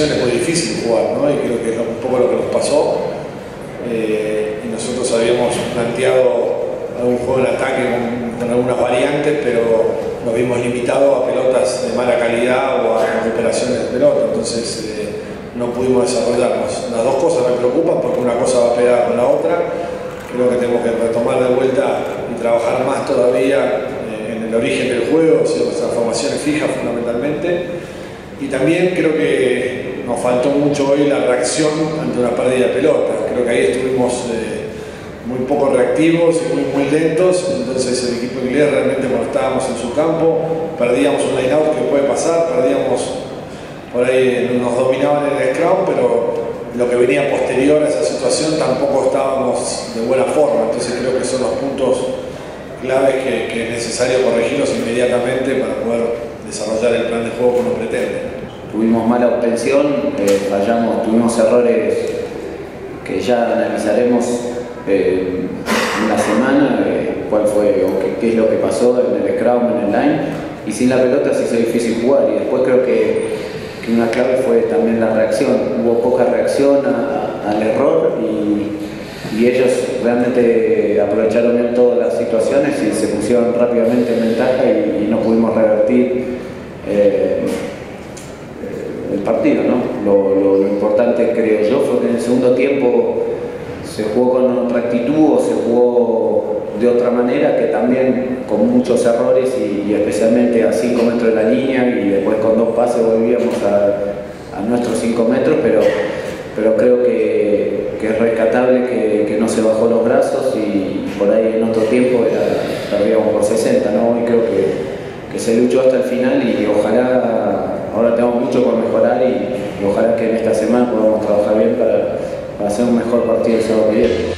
es muy difícil jugar, ¿no? Y creo que es un poco lo que nos pasó. Eh, y nosotros habíamos planteado algún juego en ataque con, algunas variantes, pero nos vimos limitados a pelotas de mala calidad o a recuperaciones de pelota, entonces eh, no pudimos desarrollarnos. Las dos cosas me preocupan porque una cosa va a pegar con la otra. Creo que tenemos que retomar de vuelta y trabajar más todavía eh, en el origen del juego, o sea, nuestras formaciones fijas fundamentalmente y también creo que nos faltó mucho hoy la reacción ante una pérdida de pelota. Creo que ahí estuvimos eh, muy poco reactivos y muy, lentos. Entonces el equipo inglés realmente cuando estábamos en su campo, perdíamos un line-out que puede pasar, perdíamos por ahí, nos dominaban en el scrum, pero lo que venía posterior a esa situación tampoco estábamos de buena forma. Entonces creo que son los puntos claves que, que es necesario corregirlos inmediatamente para poder desarrollar el plan de juego como pretende. Tuvimos mala obtención, eh, fallamos, tuvimos errores que ya analizaremos eh, en una semana, eh, cuál fue o qué, es lo que pasó en el scrum, en el line, y sin la pelota se hizo difícil jugar, y después creo que, una clave fue también la reacción, hubo poca reacción al error y, ellos realmente aprovecharon bien todas las situaciones y se pusieron rápidamente en ventaja y no pudimos revertir eh, partido. ¿no? Lo, importante, creo yo, fue que en el segundo tiempo se jugó con otra actitud o se jugó de otra manera, que también con muchos errores y, especialmente a 5 metros de la línea y después con dos pases volvíamos a, nuestros 5 metros, pero, pero creo que, es rescatable que, no se bajó los brazos y por ahí en otro tiempo era, perdíamos por 60, ¿no? Y creo que que se luchó hasta el final y ojalá, ahora tenemos mucho por mejorar y, ojalá que en esta semana podamos trabajar bien para, hacer un mejor partido el sábado que